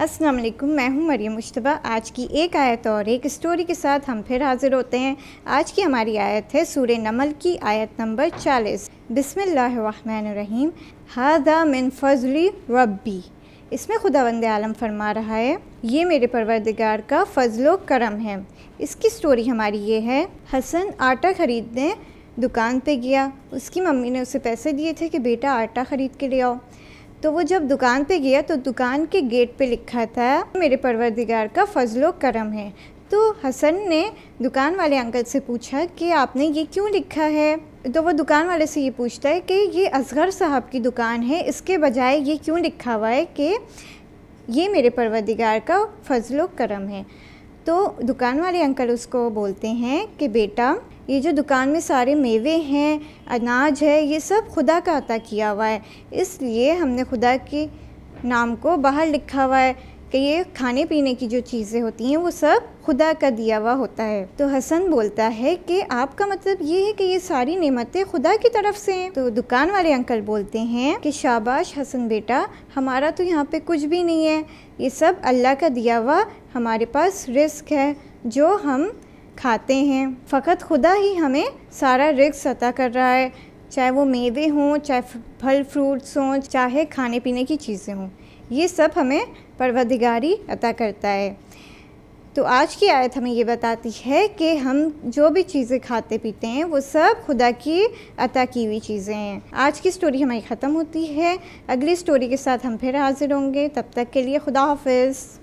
वालेकुम, मैं हूँ मरियम मुश्तबा। आज की एक आयत और एक स्टोरी के साथ हम फिर हाजिर होते हैं। आज की हमारी आयत है सूर्य नमल की आयत नंबर 40 बिस्मिल्लाहिर्रहमानिर्रहीम। हादा मिन फजली रब्बी। इसमें खुदा वंद आलम फरमा रहा है, ये मेरे परवरदिगार का फजलो करम है। इसकी स्टोरी हमारी ये है, हसन आटा ख़रीदने दुकान पे गया। उसकी मम्मी ने उसे पैसे दिए थे कि बेटा आटा ख़रीद के ले आओ। तो वो जब दुकान पे गया तो दुकान के गेट पे लिखा था, मेरे परवरदिगार का फजलो करम है। तो हसन ने दुकान वाले अंकल से पूछा कि आपने ये क्यों लिखा है? तो वो दुकान वाले से ये पूछता है कि ये असगर साहब की दुकान है, इसके बजाय ये क्यों लिखा हुआ है कि ये मेरे परवरदिगार का फजलो करम है। तो दुकान वाले अंकल उसको बोलते हैं कि बेटा ये जो दुकान में सारे मेवे हैं, अनाज है, ये सब खुदा का अता किया हुआ है। इसलिए हमने खुदा के नाम को बाहर लिखा हुआ है कि ये खाने पीने की जो चीज़ें होती हैं, वो सब खुदा का दिया हुआ होता है। तो हसन बोलता है कि आपका मतलब ये है कि ये सारी नेमतें खुदा की तरफ़ से हैं। तो दुकान वाले अंकल बोलते हैं कि, शाबाश हसन बेटा, हमारा तो यहाँ पे कुछ भी नहीं है। ये सब अल्लाह का दिया हुआ हमारे पास रिस्क है, जो हम खाते हैं। फ़कत खुदा ही हमें सारा रिक्स अता कर रहा है। चाहे वो मेवे हों, चाहे फल फ्रूट्स हों, चाहे खाने पीने की चीज़ें हों। ये सब हमें परवदिगारी अता करता है। तो आज की आयत हमें ये बताती है कि हम जो भी चीज़ें खाते पीते हैं, वो सब खुदा की अता की हुई चीज़ें हैं। आज की स्टोरी हमारी ख़त्म होती है। अगली स्टोरी के साथ हम फिर हाजिर होंगे। तब तक के लिए खुदा हाफिज़।